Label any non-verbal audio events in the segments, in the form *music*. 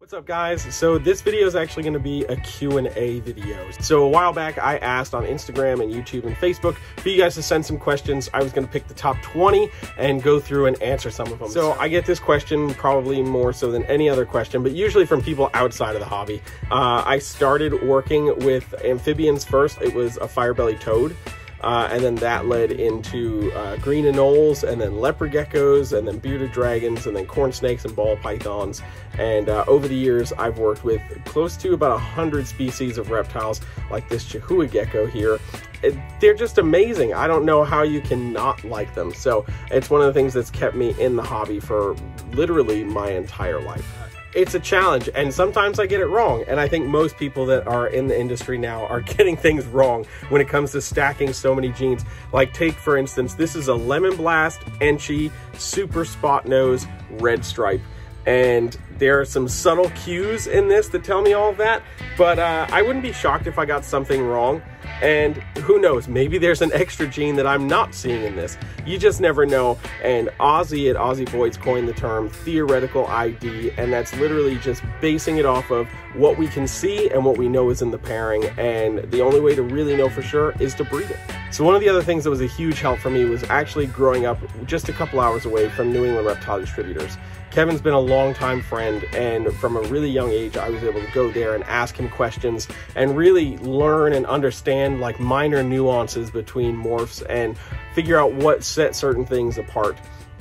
What's up guys? So this video is actually going to be a Q&A video. So a while back I asked on Instagram and YouTube and Facebook for you guys to send some questions. I was going to pick the top 20 and go through and answer some of them. So I get this question probably more so than any other question, but usually from people outside of the hobby. Uh, I started working with amphibians first. It was a firebelly toad. Uh, and then that led into uh, green anoles, and then leopard geckos, and then bearded dragons, and then corn snakes and ball pythons. And uh, over the years, I've worked with close to about a hundred species of reptiles, like this Chahoua gecko here. It, they're just amazing. I don't know how you can not like them. So it's one of the things that's kept me in the hobby for literally my entire life it's a challenge and sometimes I get it wrong. And I think most people that are in the industry now are *laughs* getting things wrong when it comes to stacking so many genes. Like take for instance, this is a Lemon Blast Enchi Super Spot Nose Red Stripe. And there are some subtle cues in this that tell me all that, but uh, I wouldn't be shocked if I got something wrong. And who knows, maybe there's an extra gene that I'm not seeing in this. You just never know. And Ozzy at Ozzy Boyd's coined the term theoretical ID, and that's literally just basing it off of what we can see and what we know is in the pairing. And the only way to really know for sure is to breed it. So one of the other things that was a huge help for me was actually growing up just a couple hours away from New England Reptile Distributors. Kevin's been a longtime friend, and from a really young age, I was able to go there and ask him questions and really learn and understand like minor nuances between morphs and figure out what set certain things apart.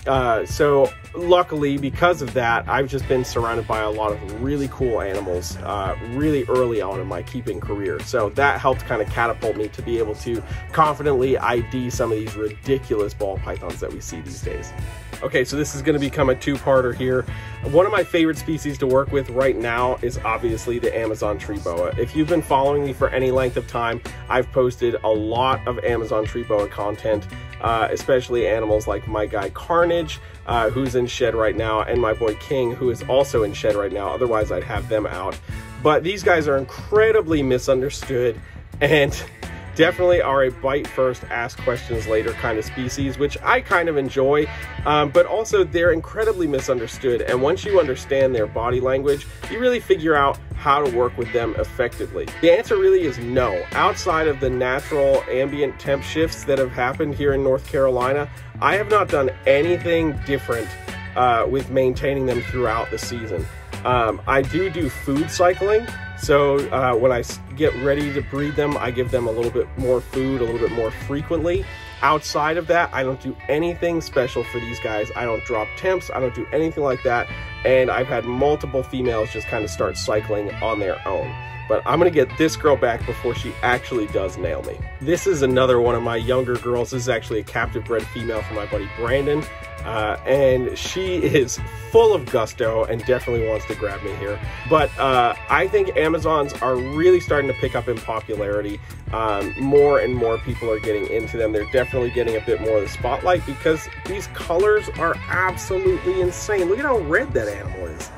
Uh, so luckily, because of that, I've just been surrounded by a lot of really cool animals uh, really early on in my keeping career. So that helped kind of catapult me to be able to confidently ID some of these ridiculous ball pythons that we see these days. Okay, so this is going to become a two-parter here. One of my favorite species to work with right now is obviously the Amazon tree boa. If you've been following me for any length of time, I've posted a lot of Amazon tree boa content, uh, especially animals like my guy Carnage, uh, who's in shed right now, and my boy King, who is also in shed right now. Otherwise, I'd have them out. But these guys are incredibly misunderstood, and *laughs* definitely are a bite first, ask questions later kind of species, which I kind of enjoy, um, but also they're incredibly misunderstood. And once you understand their body language, you really figure out how to work with them effectively. The answer really is no. Outside of the natural ambient temp shifts that have happened here in North Carolina, I have not done anything different uh, with maintaining them throughout the season. Um, I do do food cycling, so uh, when I get ready to breed them, I give them a little bit more food, a little bit more frequently. Outside of that, I don't do anything special for these guys. I don't drop temps, I don't do anything like that. And I've had multiple females just kind of start cycling on their own. But I'm gonna get this girl back before she actually does nail me. This is another one of my younger girls. This is actually a captive bred female from my buddy Brandon. Uh, and she is full of gusto and definitely wants to grab me here. But uh, I think Amazons are really starting to pick up in popularity. Um, more and more people are getting into them. They're definitely getting a bit more of the spotlight because these colors are absolutely insane. Look at how red that animal is.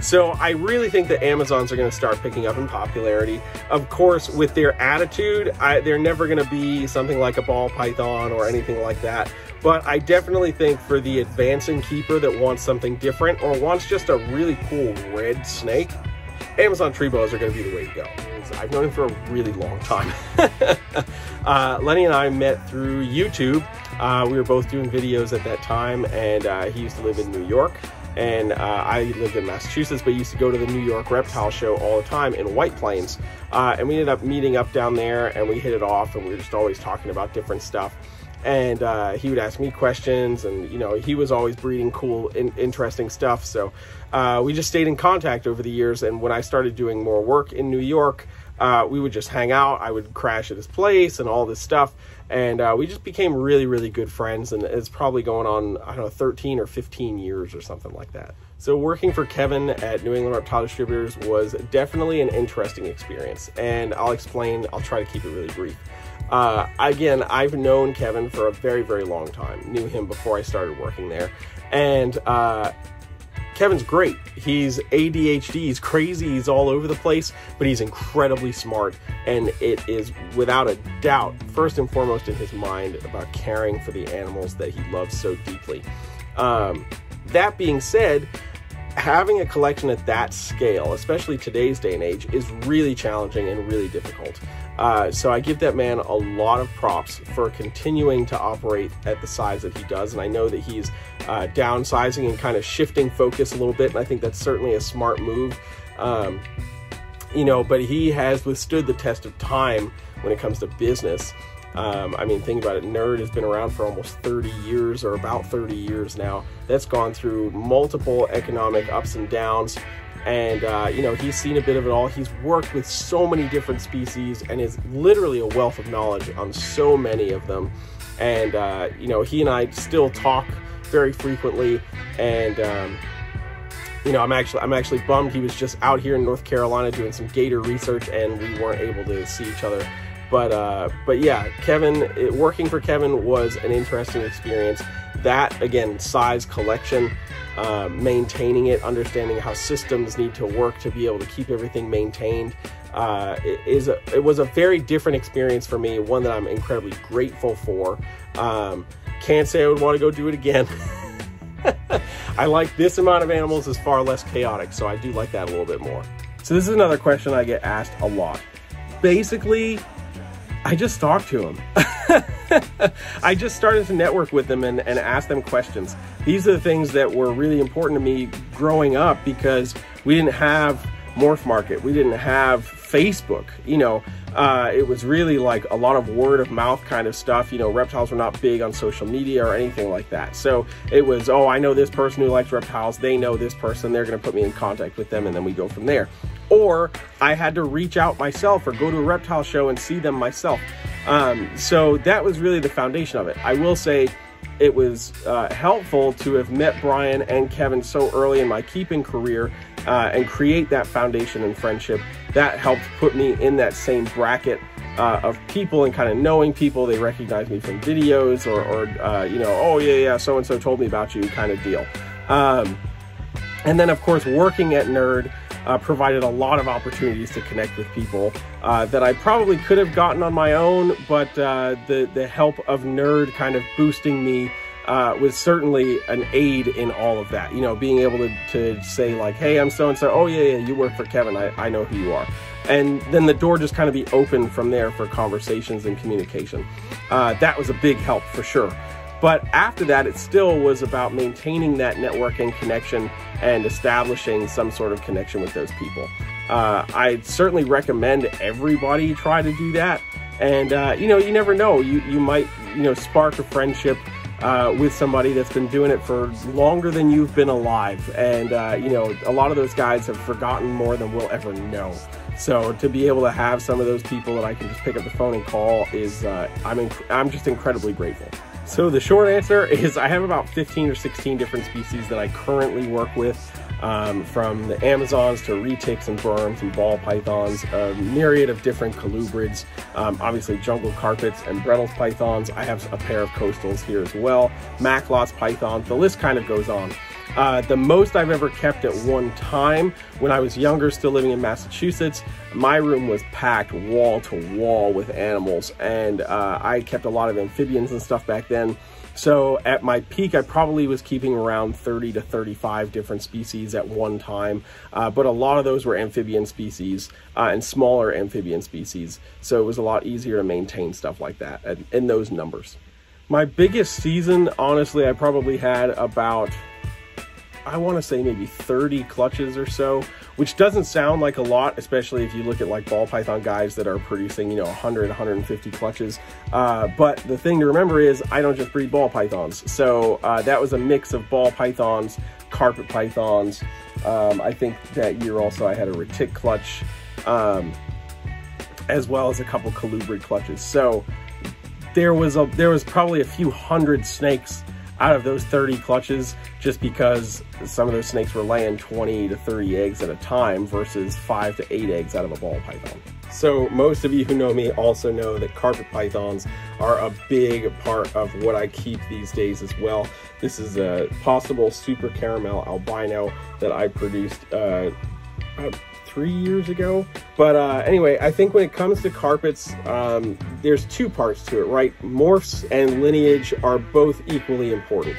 So I really think that Amazons are going to start picking up in popularity. Of course, with their attitude, I, they're never going to be something like a ball python or anything like that. But I definitely think for the advancing keeper that wants something different or wants just a really cool red snake, Amazon tree boas are going to be the way to go. I've known him for a really long time. *laughs* uh, Lenny and I met through YouTube. Uh, we were both doing videos at that time, and uh, he used to live in New York and uh, I lived in Massachusetts, but used to go to the New York Reptile Show all the time in White Plains. Uh, and we ended up meeting up down there, and we hit it off, and we were just always talking about different stuff. And uh, he would ask me questions, and you know, he was always breeding cool, in, interesting stuff. So uh, we just stayed in contact over the years. And when I started doing more work in New York, uh, we would just hang out. I would crash at his place and all this stuff. And uh, we just became really, really good friends. And it's probably going on, I don't know, 13 or 15 years or something like that. So working for Kevin at New England Reptile Distributors was definitely an interesting experience. And I'll explain, I'll try to keep it really brief. Uh, again, I've known Kevin for a very, very long time. Knew him before I started working there. And uh, Kevin's great. He's ADHD, he's crazy, he's all over the place, but he's incredibly smart. And it is without a doubt, first and foremost in his mind, about caring for the animals that he loves so deeply. Um, that being said, having a collection at that scale, especially today's day and age, is really challenging and really difficult. Uh, so I give that man a lot of props for continuing to operate at the size that he does. And I know that he's uh, downsizing and kind of shifting focus a little bit. And I think that's certainly a smart move. Um, you know, but he has withstood the test of time when it comes to business. Um, I mean, think about it. Nerd has been around for almost 30 years, or about 30 years now. That's gone through multiple economic ups and downs. And uh, you know he's seen a bit of it all. He's worked with so many different species and is literally a wealth of knowledge on so many of them. And uh, you know he and i still talk very frequently. And um, you know i'm actually i'm actually bummed he was just out here in north carolina doing some gator research and we weren't able to see each other but uh, but yeah kevin it, working for kevin was an interesting experience that again size collection uh, maintaining it, understanding how systems need to work to be able to keep everything maintained. Uh, a, it was a very different experience for me, one that I'm incredibly grateful for. Um, can't say I would want to go do it again. *laughs* I like this amount of animals is far less chaotic, so I do like that a little bit more. So this is another question I get asked a lot. Basically, I just talked to him. *laughs* I just started to network with them and, and ask them questions. These are the things that were really important to me growing up because we didn't have Morph Market, we didn't have Facebook. You know, uh, it was really like a lot of word of mouth kind of stuff. You know, reptiles were not big on social media or anything like that. So it was, oh, I know this person who likes reptiles. They know this person. They're going to put me in contact with them, and then we go from there. Or I had to reach out myself or go to a reptile show and see them myself. Um, so that was really the foundation of it. I will say it was uh, helpful to have met Brian and Kevin so early in my keeping career uh, and create that foundation and friendship. That helped put me in that same bracket uh, of people and kind of knowing people. They recognize me from videos or, or uh, you know, oh yeah, yeah, so and so told me about you kind of deal. Um, and then, of course, working at Nerd uh, provided a lot of opportunities to connect with people uh, that I probably could have gotten on my own, but uh, the, the help of Nerd kind of boosting me uh, was certainly an aid in all of that. You know, being able to, to say, like, hey, I'm so and so, oh, yeah, yeah, you work for Kevin, I, I know who you are. And then the door just kind of be open from there for conversations and communication. Uh, that was a big help for sure. But after that, it still was about maintaining that networking connection and establishing some sort of connection with those people. Uh, I certainly recommend everybody try to do that. And uh, you know, you never know. You you might you know spark a friendship uh, with somebody that's been doing it for longer than you've been alive. And uh, you know, a lot of those guys have forgotten more than we'll ever know. So to be able to have some of those people that I can just pick up the phone and call is uh, I'm I'm just incredibly grateful. So the short answer is I have about 15 or 16 different species that I currently work with, um, from the Amazons to retics and burms and ball pythons, a myriad of different colubrids, um, obviously jungle carpets and Bredl's pythons. I have a pair of coastals here as well, Macklots pythons, the list kind of goes on. Uh, the most I've ever kept at one time when I was younger, still living in Massachusetts, my room was packed wall to wall with animals, and uh, I kept a lot of amphibians and stuff back then. So at my peak, I probably was keeping around 30 to 35 different species at one time, uh, but a lot of those were amphibian species uh, and smaller amphibian species. So it was a lot easier to maintain stuff like that in those numbers. My biggest season, honestly, I probably had about I want to say maybe 30 clutches or so, which doesn't sound like a lot, especially if you look at like ball python guys that are producing, you know, 100, 150 clutches. Uh, but the thing to remember is I don't just breed ball pythons. So uh, that was a mix of ball pythons, carpet pythons. Um, I think that year also I had a retic clutch, um, as well as a couple colubrid clutches. So there was a there was probably a few hundred snakes out of those 30 clutches just because some of those snakes were laying 20 to 30 eggs at a time versus 5 to 8 eggs out of a ball python. So most of you who know me also know that carpet pythons are a big part of what I keep these days as well. This is a possible super caramel albino that I produced uh, three years ago. But uh, anyway, I think when it comes to carpets, um, there's two parts to it, right? Morphs and lineage are both equally important.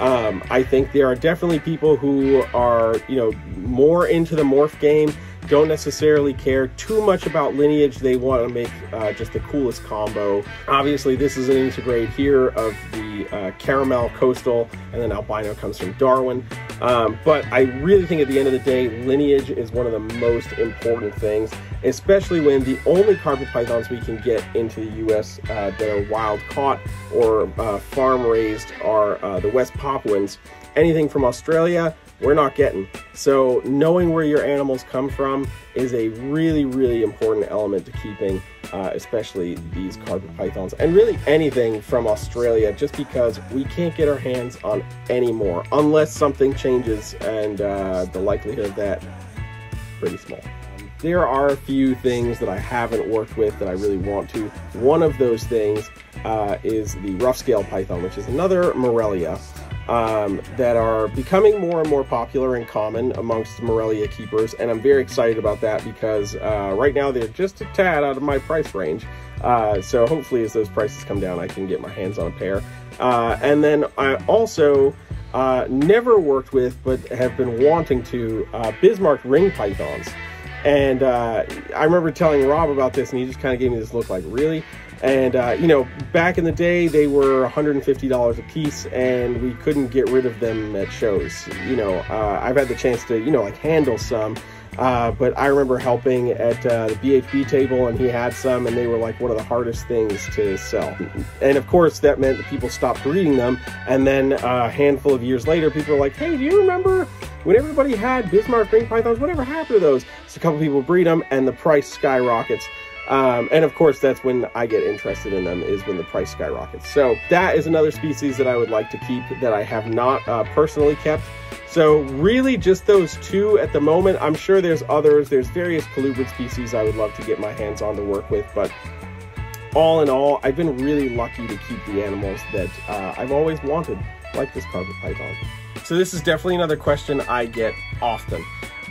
Um, I think there are definitely people who are, you know, more into the morph game don't necessarily care too much about lineage. They want to make uh, just the coolest combo. Obviously, this is an intergrade here of the uh, Caramel Coastal, and then Albino comes from Darwin. Um, but I really think at the end of the day, lineage is one of the most important things, especially when the only carpet pythons we can get into the U.S. Uh, that are wild caught or uh, farm raised are uh, the West Papuans. Anything from Australia, we're not getting. So knowing where your animals come from is a really, really important element to keeping, uh, especially these carpet pythons and really anything from Australia, just because we can't get our hands on any more unless something changes and uh, the likelihood of that pretty small. There are a few things that I haven't worked with that I really want to. One of those things uh, is the rough scale python, which is another Morelia um, that are becoming more and more popular and common amongst Morelia keepers, and I'm very excited about that because uh, right now they're just a tad out of my price range. Uh, so hopefully, as those prices come down, I can get my hands on a pair. Uh, and then I also uh, never worked with, but have been wanting to, uh, Bismarck ring pythons. And uh, I remember telling Rob about this, and he just kind of gave me this look like, really? And, uh, you know, back in the day, they were $150 a piece, and we couldn't get rid of them at shows. You know, uh, I've had the chance to, you know, like handle some, uh, but I remember helping at uh, the BHB table, and he had some, and they were like one of the hardest things to sell. And of course, that meant that people stopped breeding them. And then uh, a handful of years later, people were like, hey, do you remember when everybody had Bismarck ring pythons? Whatever happened to those? So a couple people breed them, and the price skyrockets. Um, and of course, that's when I get interested in them is when the price skyrockets. So that is another species that I would like to keep that I have not uh, personally kept. So really just those two at the moment. I'm sure there's others. There's various colubrid species I would love to get my hands on to work with, but all in all, I've been really lucky to keep the animals that uh, I've always wanted, like this carpet python. So this is definitely another question I get often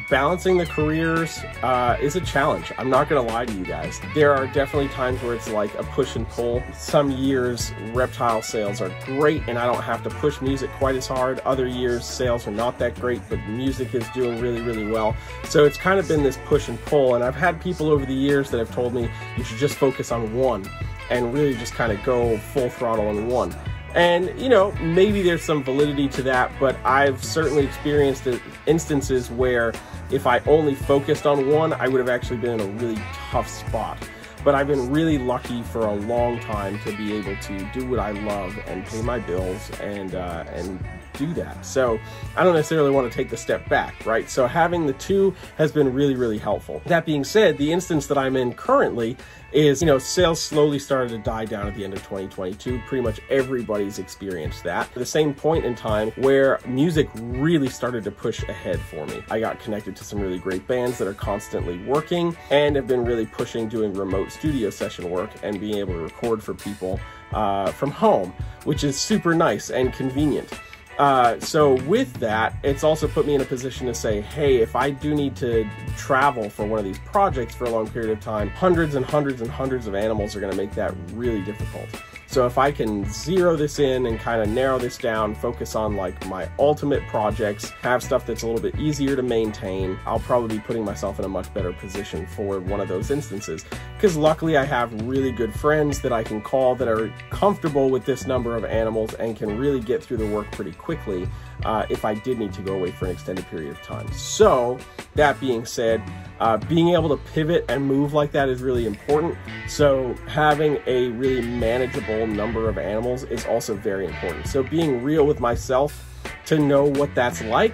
balancing the careers uh, is a challenge. I'm not gonna lie to you guys. There are definitely times where it's like a push and pull. Some years reptile sales are great and I don't have to push music quite as hard. Other years sales are not that great, but music is doing really, really well. So it's kind of been this push and pull. And I've had people over the years that have told me you should just focus on one and really just kind of go full throttle on one. And, you know, maybe there's some validity to that, but I've certainly experienced instances where if I only focused on one, I would have actually been in a really tough spot. But I've been really lucky for a long time to be able to do what I love and pay my bills and uh, and do that. So I don't necessarily want to take the step back, right? So having the two has been really, really helpful. That being said, the instance that I'm in currently is, you know, sales slowly started to die down at the end of 2022. Pretty much everybody's experienced that. At the same point in time where music really started to push ahead for me. I got connected to some really great bands that are constantly working and have been really pushing doing remote studio session work and being able to record for people uh, from home, which is super nice and convenient. Uh, so with that, it's also put me in a position to say, hey, if I do need to travel for one of these projects for a long period of time, hundreds and hundreds and hundreds of animals are going to make that really difficult. So if I can zero this in and kind of narrow this down, focus on like my ultimate projects, have stuff that's a little bit easier to maintain, I'll probably be putting myself in a much better position for one of those instances. Because luckily I have really good friends that I can call that are comfortable with this number of animals and can really get through the work pretty quickly uh, if I did need to go away for an extended period of time. So that being said, uh, being able to pivot and move like that is really important. So having a really manageable number of animals is also very important. So being real with myself to know what that's like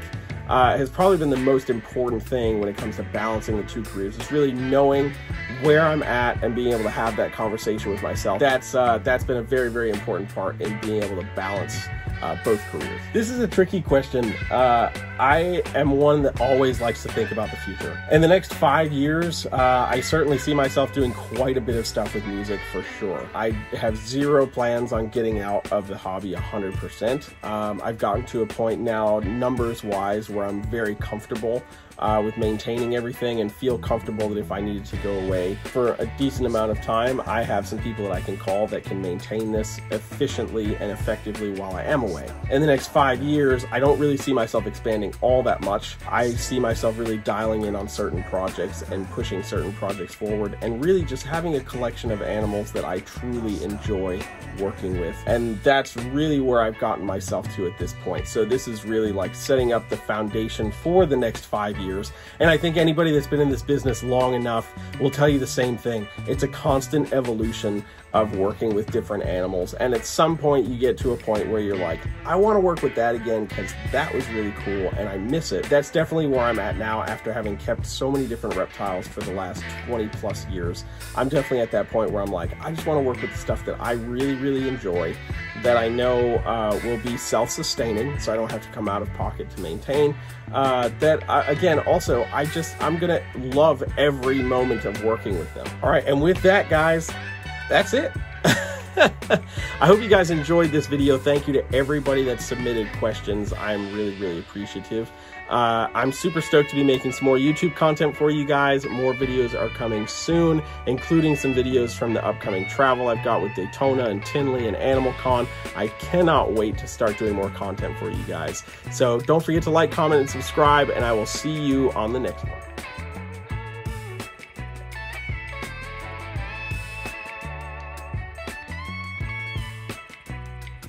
uh, has probably been the most important thing when it comes to balancing the two careers. Is really knowing where I'm at and being able to have that conversation with myself. That's uh, that's been a very very important part in being able to balance uh, both careers. This is a tricky question. Uh, I am one that always likes to think about the future. In the next five years, uh, I certainly see myself doing quite a bit of stuff with music for sure. I have zero plans on getting out of the hobby 100%. Um, I've gotten to a point now, numbers wise, where I'm very comfortable uh, with maintaining everything and feel comfortable that if I needed to go away for a decent amount of time, I have some people that I can call that can maintain this efficiently and effectively while I am away. In the next five years, I don't really see myself expanding all that much. I see myself really dialing in on certain projects and pushing certain projects forward and really just having a collection of animals that I truly enjoy working with. And that's really where I've gotten myself to at this point. So this is really like setting up the foundation for the next five years. And I think anybody that's been in this business long enough will tell you the same thing. It's a constant evolution of working with different animals. And at some point, you get to a point where you're like, I want to work with that again because that was really cool and I miss it. That's definitely where I'm at now after having kept so many different reptiles for the last 20 plus years. I'm definitely at that point where I'm like, I just want to work with the stuff that I really, really enjoy, that I know uh, will be self sustaining, so I don't have to come out of pocket to maintain. Uh, that, uh, again, also, I just, I'm to love every moment of working with them. All right, and with that, guys, that's it. *laughs* I hope you guys enjoyed this video. Thank you to everybody that submitted questions. I'm really, really appreciative. Uh, I'm super stoked to be making some more YouTube content for you guys. More videos are coming soon, including some videos from the upcoming travel I've got with Daytona and Tinley and Animal Con. I cannot wait to start doing more content for you guys. So don't forget to like, comment, and subscribe, and I will see you on the next one.